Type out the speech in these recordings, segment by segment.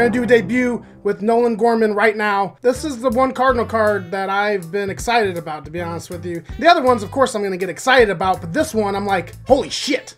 going to do a debut with Nolan Gorman right now. This is the one Cardinal card that I've been excited about, to be honest with you. The other ones, of course, I'm going to get excited about, but this one, I'm like, holy shit.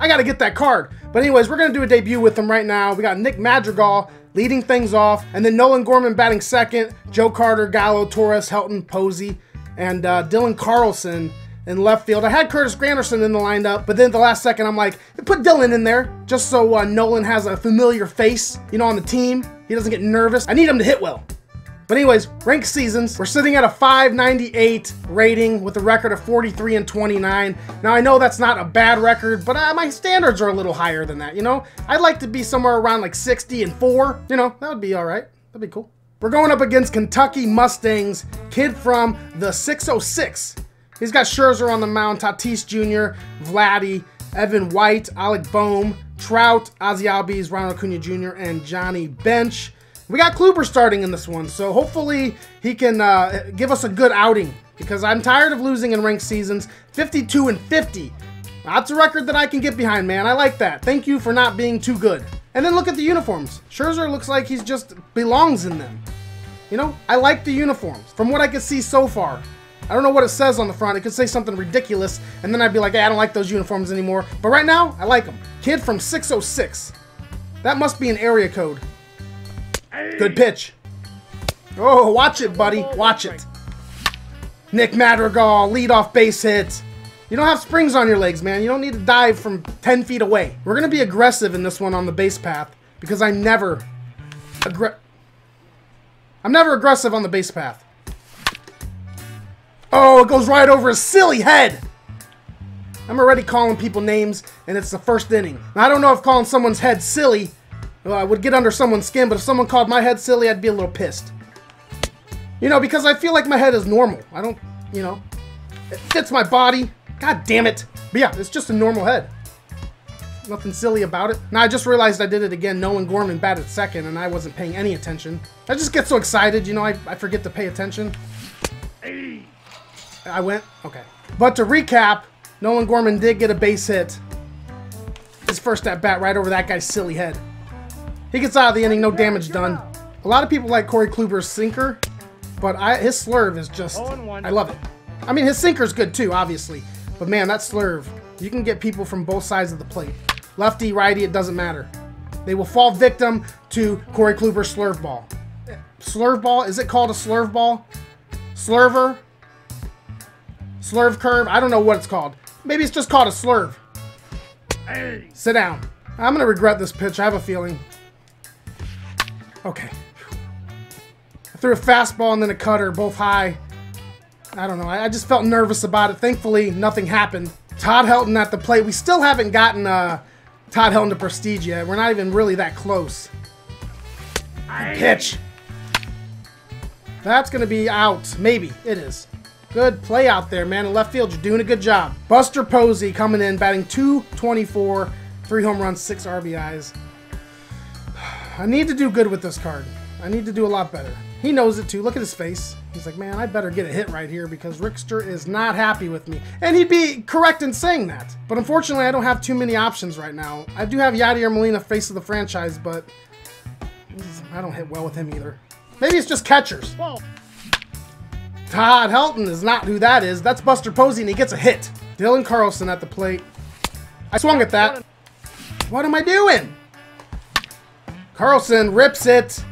I got to get that card. But anyways, we're going to do a debut with him right now. We got Nick Madrigal leading things off, and then Nolan Gorman batting second, Joe Carter, Gallo, Torres, Helton, Posey, and uh, Dylan Carlson in left field. I had Curtis Granderson in the lineup, but then at the last second, I'm like, put Dylan in there just so uh, Nolan has a familiar face, you know, on the team. He doesn't get nervous. I need him to hit well. But anyways, rank seasons, we're sitting at a 598 rating with a record of 43 and 29. Now I know that's not a bad record, but uh, my standards are a little higher than that, you know? I'd like to be somewhere around like 60 and 4, you know, that would be all right. That'd be cool. We're going up against Kentucky Mustangs, kid from the 606. He's got Scherzer on the mound, Tatis Jr., Vladdy, Evan White, Alec Bohm, Trout, Ozzy Albies, Ronald Acuna Jr., and Johnny Bench. We got Kluber starting in this one, so hopefully he can uh, give us a good outing because I'm tired of losing in ranked seasons. 52 and 50. That's a record that I can get behind, man. I like that. Thank you for not being too good. And then look at the uniforms. Scherzer looks like he just belongs in them. You know, I like the uniforms from what I can see so far. I don't know what it says on the front. It could say something ridiculous, and then I'd be like, hey, I don't like those uniforms anymore. But right now, I like them. Kid from 606. That must be an area code. Good pitch. Oh, watch it, buddy. Watch it. Nick Madrigal, leadoff base hit. You don't have springs on your legs, man. You don't need to dive from 10 feet away. We're going to be aggressive in this one on the base path because I'm never... I'm never aggressive on the base path. Oh, it goes right over his silly head. I'm already calling people names, and it's the first inning. Now, I don't know if calling someone's head silly uh, would get under someone's skin, but if someone called my head silly, I'd be a little pissed. You know, because I feel like my head is normal. I don't, you know, it fits my body. God damn it. But yeah, it's just a normal head. Nothing silly about it. Now, I just realized I did it again. Nolan Gorman batted second, and I wasn't paying any attention. I just get so excited, you know, I, I forget to pay attention. Hey. I went? Okay. But to recap, Nolan Gorman did get a base hit. His first at bat right over that guy's silly head. He gets out of the inning, no damage done. A lot of people like Corey Kluber's sinker, but I, his slurve is just, oh, I love it. I mean, his sinker's good too, obviously. But man, that slurve, you can get people from both sides of the plate. Lefty, righty, it doesn't matter. They will fall victim to Corey Kluber's slurve ball. Slurve ball, is it called a slurve ball? Slurver? Slurve curve? I don't know what it's called. Maybe it's just called a slurve. Hey. Sit down. I'm going to regret this pitch. I have a feeling. Okay. I threw a fastball and then a cutter, both high. I don't know. I, just felt nervous about it. Thankfully, nothing happened. Todd Helton at the plate. We still haven't gotten uh, Todd Helton to Prestige yet. We're not even really that close. Pitch. That's going to be out. Maybe. It is. Good play out there, man. In left field, you're doing a good job. Buster Posey coming in, batting 224, three home runs, six RBIs. I need to do good with this card. I need to do a lot better. He knows it too. Look at his face. He's like, man, I better get a hit right here because Rickster is not happy with me. And he'd be correct in saying that. But unfortunately, I don't have too many options right now. I do have Yadier Molina, face of the franchise, but I don't hit well with him either. Maybe it's just catchers. Todd Helton is not who that is. That's Buster Posey, and he gets a hit. Dylan Carlson at the plate. I swung at that. What am I doing? Carlson rips it.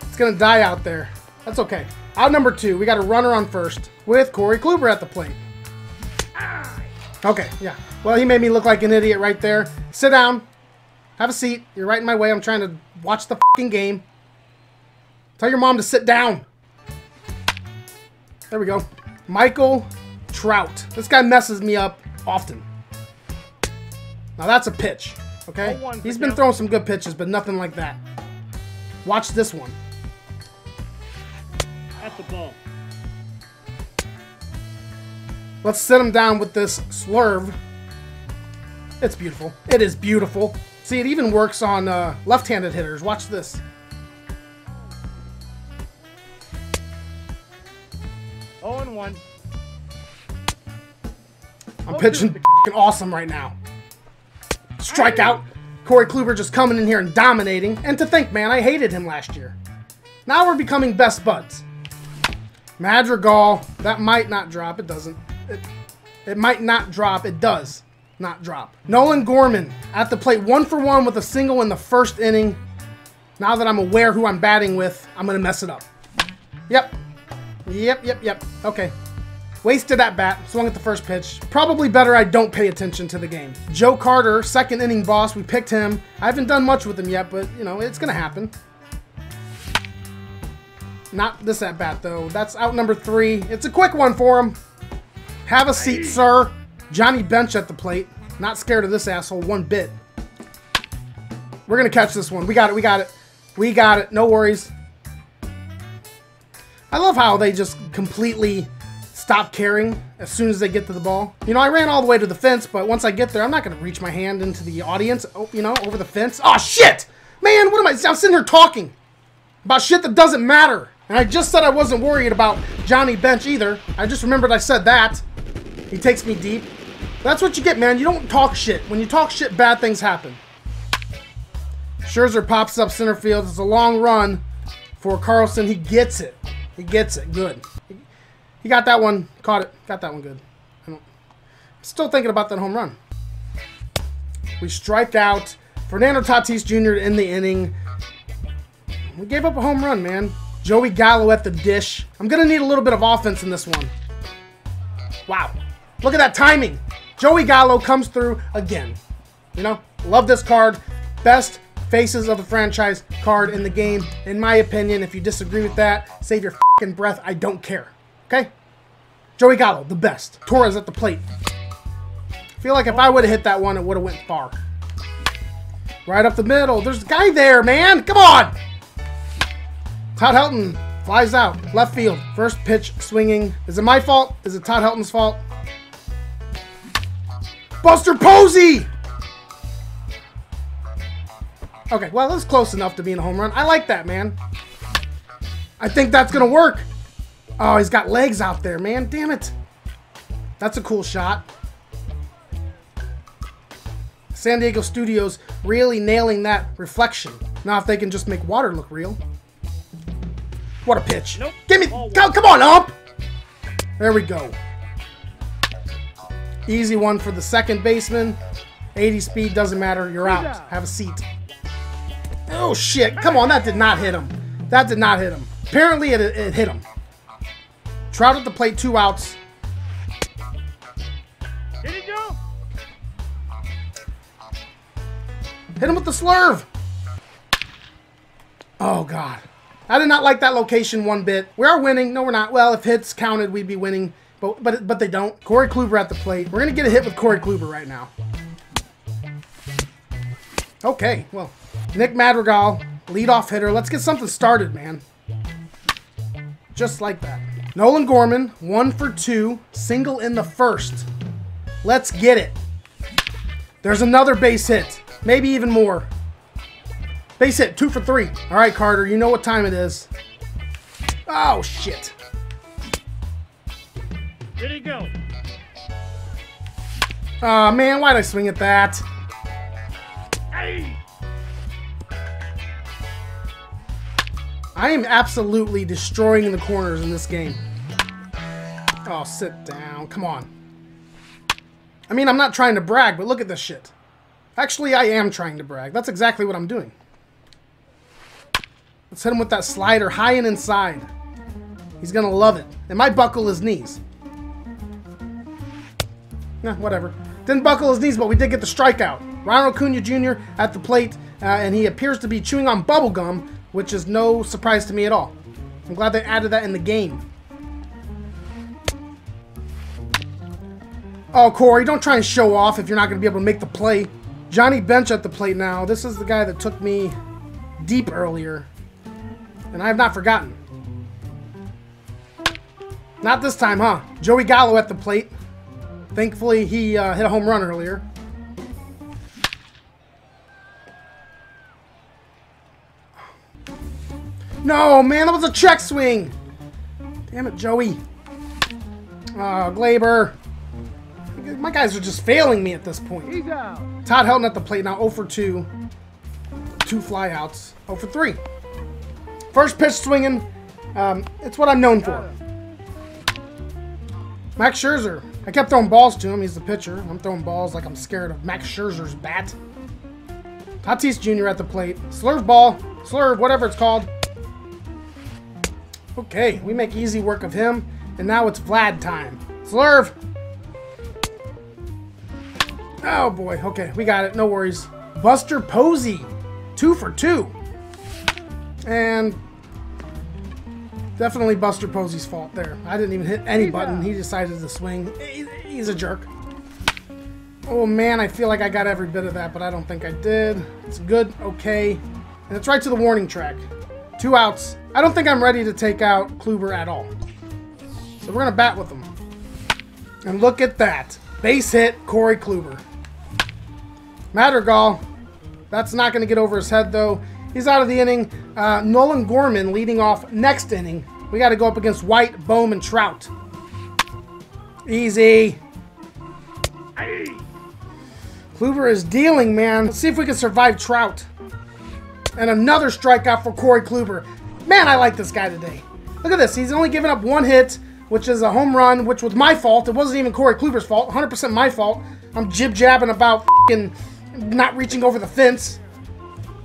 It's going to die out there. That's okay. Out number two, we got a runner on first with Corey Kluber at the plate. Okay, yeah. Well, he made me look like an idiot right there. Sit down. Have a seat. You're right in my way. I'm trying to watch the game. Tell your mom to sit down. There we go. Michael Trout. This guy messes me up often. Now that's a pitch, okay? He's been throwing some good pitches, but nothing like that. Watch this one. At the ball. Let's sit him down with this slurve. It's beautiful. It is beautiful. See, it even works on uh, left-handed hitters. Watch this. 0 1. I'm pitching awesome right now. Strikeout. Corey Kluber just coming in here and dominating. And to think, man, I hated him last year. Now we're becoming best buds. Madrigal, that might not drop. It doesn't. It, it might not drop. It does not drop. Nolan Gorman at the plate, one for one with a single in the first inning. Now that I'm aware who I'm batting with, I'm going to mess it up. Yep. Yep, yep, yep. Okay. Wasted at bat, swung at the first pitch. Probably better I don't pay attention to the game. Joe Carter, second inning boss, we picked him. I haven't done much with him yet, but, you know, it's going to happen. Not this at bat, though. That's out number three. It's a quick one for him. Have a seat, sir. Johnny Bench at the plate. Not scared of this asshole one bit. We're going to catch this one. We got it. We got it. We got it. No worries. I love how they just completely stop caring as soon as they get to the ball. You know, I ran all the way to the fence, but once I get there, I'm not going to reach my hand into the audience, oh, you know, over the fence. Oh, shit! Man, what am I? I'm sitting here talking about shit that doesn't matter. And I just said I wasn't worried about Johnny Bench either. I just remembered I said that. He takes me deep. That's what you get, man. You don't talk shit. When you talk shit, bad things happen. Scherzer pops up center field. It's a long run for Carlson. He gets it. He gets it. Good. He got that one. Caught it. Got that one good. I'm still thinking about that home run. We strike out Fernando Tatis Jr. in the inning. We gave up a home run, man. Joey Gallo at the dish. I'm going to need a little bit of offense in this one. Wow. Look at that timing. Joey Gallo comes through again. You know, love this card. Best faces of the franchise card in the game, in my opinion. If you disagree with that, save your fucking breath. I don't care. Okay? Joey Gallo, the best. Torres at the plate. I feel like if I would have hit that one, it would have went far. Right up the middle. There's a guy there, man. Come on. Todd Helton flies out. Left field. First pitch swinging. Is it my fault? Is it Todd Helton's fault? Buster Posey! Okay, well, that's close enough to being a home run. I like that, man. I think that's going to work. Oh, he's got legs out there, man. Damn it. That's a cool shot. San Diego Studios really nailing that reflection. Now if they can just make water look real. What a pitch. Nope. Give me, go, come on, up. There we go. Easy one for the second baseman. 80 speed, doesn't matter. You're out. Have a seat. Oh, shit. Come on, that did not hit him. That did not hit him. Apparently, it, it hit him. Trout at the plate, two outs. Did go? Hit him with the slurve. Oh, God. I did not like that location one bit. We are winning. No, we're not. Well, if hits counted, we'd be winning. But but but they don't. Corey Kluber at the plate. We're going to get a hit with Corey Kluber right now. Okay, well, Nick Madrigal, leadoff hitter. Let's get something started, man. Just like that. Nolan Gorman, one for two, single in the first. Let's get it. There's another base hit. Maybe even more. Base hit, two for three. All right, Carter, you know what time it is. Oh, shit. Did he go? Oh, man, why'd I swing at that? Hey! I am absolutely destroying the corners in this game. Oh, sit down. Come on. I mean, I'm not trying to brag, but look at this shit. Actually, I am trying to brag. That's exactly what I'm doing. Let's hit him with that slider high and inside. He's going to love it. It might buckle his knees. Nah, whatever. Didn't buckle his knees, but we did get the strikeout. Ronald Acuna Jr. at the plate, uh, and he appears to be chewing on bubble gum, which is no surprise to me at all. I'm glad they added that in the game. Oh, Corey, don't try and show off if you're not going to be able to make the play. Johnny Bench at the plate now. This is the guy that took me deep earlier. And I have not forgotten. Not this time, huh? Joey Gallo at the plate. Thankfully, he uh, hit a home run earlier. No, man, that was a check swing. Damn it, Joey. Oh, Gleyber. my guys are just failing me at this point. He's out. Todd Helton at the plate now 0 for 2. Two flyouts. 0 for 3. First pitch swinging. Um, it's what I'm known for. Max Scherzer. I kept throwing balls to him. He's the pitcher. I'm throwing balls like I'm scared of Max Scherzer's bat. Tatis Jr. at the plate. Slurve ball. Slurve, whatever it's called. Okay, we make easy work of him. And now it's Vlad time. Slurve. Oh boy. Okay, we got it. No worries. Buster Posey. Two for two. And definitely Buster Posey's fault there. I didn't even hit any button. He decided to swing. He's a jerk. Oh man, I feel like I got every bit of that, but I don't think I did. It's good, okay. And it's right to the warning track. Two outs. I don't think I'm ready to take out Kluber at all. So we're gonna bat with him. And look at that. Base hit, Corey Kluber. Madrigal. That's not gonna get over his head though. He's out of the inning. Uh, Nolan Gorman leading off next inning. We got to go up against White, Bohm, and Trout. Easy. Kluber is dealing, man. Let's see if we can survive Trout. And another strikeout for Corey Kluber. Man, I like this guy today. Look at this. He's only given up one hit, which is a home run, which was my fault. It wasn't even Corey Kluber's fault. 100% my fault. I'm jib jabbing about not reaching over the fence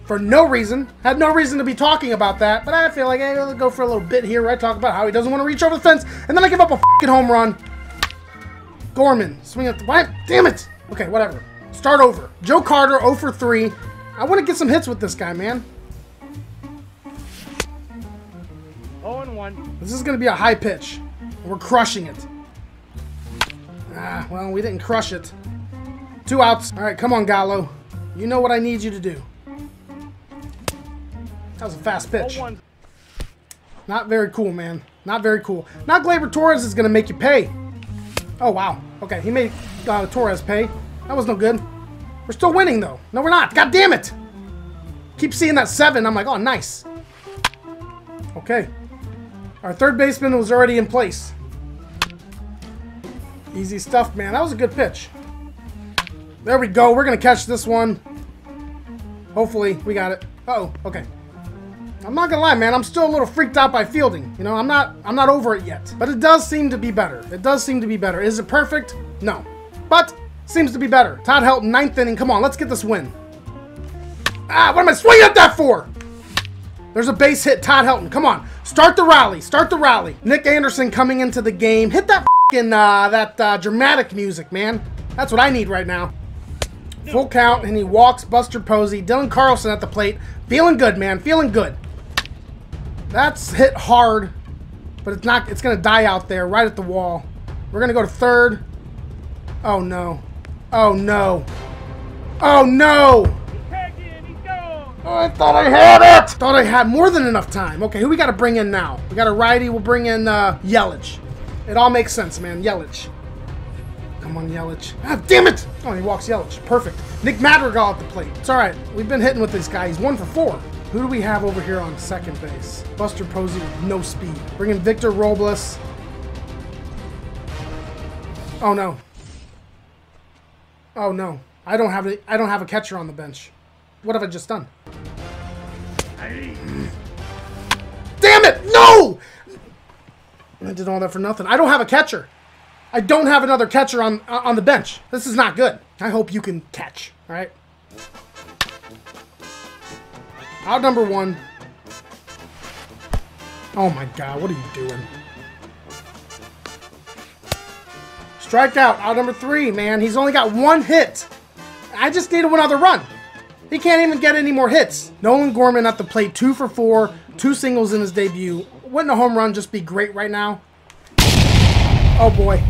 for no reason. Had no reason to be talking about that, but I feel like hey, we'll go for a little bit here where I talk about how he doesn't want to reach over the fence, and then I give up a home run. Gorman, swing at the what? Damn it! Okay, whatever. Start over. Joe Carter, 0 for 3. I want to get some hits with this guy, man. 0 and 1. This is going to be a high pitch. We're crushing it. Ah, well, we didn't crush it. Two outs. All right, come on, Gallo. You know what I need you to do. That was a fast pitch. Not very cool, man. Not very cool. Now Gleyber Torres is going to make you pay. Oh, wow. Okay, he made uh, Torres pay. That was no good. We're still winning, though. No, we're not. God damn it. Keep seeing that seven. I'm like, oh, nice. Okay. Our third baseman was already in place. Easy stuff, man. That was a good pitch. There we go. We're going to catch this one. Hopefully, we got it. Uh oh okay. I'm not gonna lie, man. I'm still a little freaked out by fielding. You know, I'm not. I'm not over it yet. But it does seem to be better. It does seem to be better. Is it perfect? No. But seems to be better. Todd Helton, ninth inning. Come on, let's get this win. Ah, what am I swinging at that for? There's a base hit. Todd Helton. Come on, start the rally. Start the rally. Nick Anderson coming into the game. Hit that fucking uh, that uh, dramatic music, man. That's what I need right now. Full count, and he walks Buster Posey. Dylan Carlson at the plate. Feeling good, man. Feeling good. That's hit hard, but it's not. It's gonna die out there, right at the wall. We're gonna go to third. Oh no! Oh no! Oh no! Oh, I thought I had it. Thought I had more than enough time. Okay, who we got to bring in now? We got a righty. We'll bring in uh, Yelich. It all makes sense, man. Yelich. Come on, Yelich. Ah, damn it! Oh, he walks Yelich. Perfect. Nick Madrigal at the plate. It's all right. We've been hitting with this guy. He's one for four. Who do we have over here on second base? Buster Posey with no speed. Bring in Victor Robles. Oh no. Oh no. I don't have a, I don't have a catcher on the bench. What have I just done? Damn it! No! I did all that for nothing. I don't have a catcher. I don't have another catcher on uh, on the bench. This is not good. I hope you can catch. All right. Out number one. Oh my god! What are you doing? Strike out. Out number three, man. He's only got one hit. I just need one other run. He can't even get any more hits. Nolan Gorman at the plate, two for four, two singles in his debut. Wouldn't a home run just be great right now? Oh boy.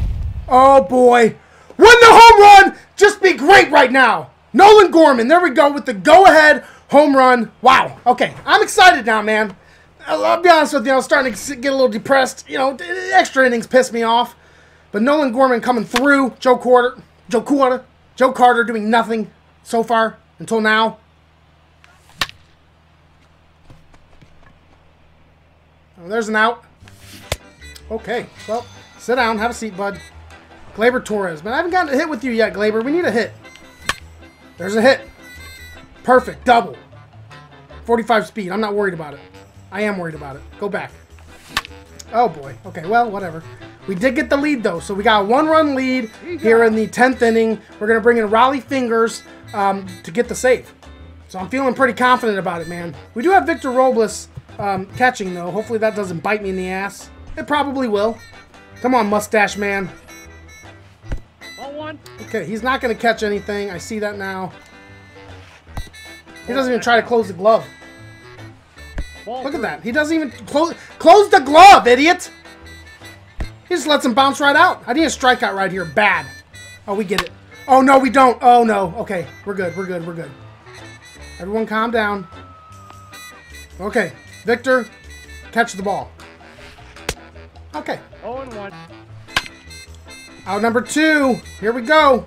Oh boy. Wouldn't a home run just be great right now? Nolan Gorman, there we go with the go ahead home run. Wow. Okay, I'm excited now, man. I'll, I'll be honest with you, I was starting to get a little depressed. You know, extra innings pissed me off. But Nolan Gorman coming through. Joe Carter, Joe Carter, Joe Carter doing nothing so far until now. Oh, there's an out. Okay, well, sit down, have a seat, bud. Gleyber Torres. Man, I haven't gotten a hit with you yet, Gleyber. We need a hit. There's a hit. Perfect. Double. 45 speed. I'm not worried about it. I am worried about it. Go back. Oh, boy. Okay, well, whatever. We did get the lead, though. So we got a one-run lead here in the 10th inning. We're going to bring in Rollie Fingers um, to get the save. So I'm feeling pretty confident about it, man. We do have Victor Robles um, catching, though. Hopefully that doesn't bite me in the ass. It probably will. Come on, mustache man. Okay, he's not going to catch anything. I see that now. He doesn't even try to close the glove. Look at that. He doesn't even close close the glove, idiot. He just lets him bounce right out. I need a strikeout right here. Bad. Oh, we get it. Oh, no, we don't. Oh, no. Okay, we're good. We're good. We're good. Everyone calm down. Okay, Victor, catch the ball. Okay, 0 and 1. out number two. Here we go.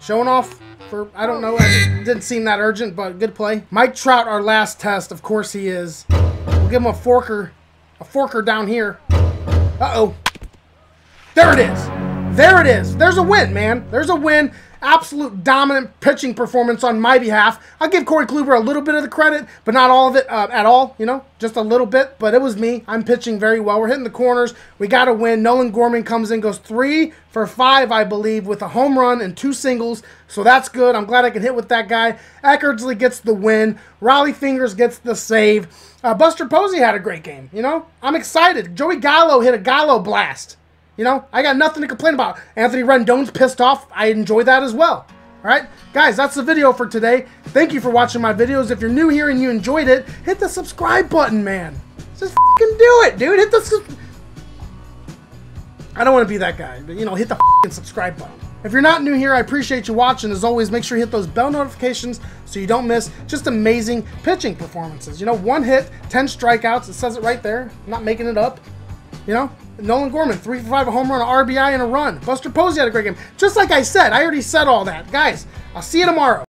Showing off for, I don't know, it didn't seem that urgent, but good play. Mike Trout, our last test. Of course he is. We'll give him a forker. A forker down here. Uh-oh. There it is. There it is. There's a win, man. There's a win. Absolute dominant pitching performance on my behalf. I'll give Corey Kluber a little bit of the credit, but not all of it uh, at all, you know, just a little bit. But it was me. I'm pitching very well. We're hitting the corners. We got to win. Nolan Gorman comes in, goes three for five, I believe, with a home run and two singles. So that's good. I'm glad I can hit with that guy. Eckersley gets the win. Rollie Fingers gets the save. Uh, Buster Posey had a great game, you know. I'm excited. Joey Gallo hit a Gallo blast. You know, I got nothing to complain about. Anthony Rendon's pissed off. I enjoy that as well. All right, guys, that's the video for today. Thank you for watching my videos. If you're new here and you enjoyed it, hit the subscribe button, man. Just fucking do it, dude. Hit the. I don't want to be that guy, but you know, hit the fucking subscribe button. If you're not new here, I appreciate you watching. As always, make sure you hit those bell notifications so you don't miss just amazing pitching performances. You know, one hit, 10 strikeouts. It says it right there. I'm not making it up. You know, Nolan Gorman, three for five, a home run, an RBI, and a run. Buster Posey had a great game. Just like I said, I already said all that. Guys, I'll see you tomorrow.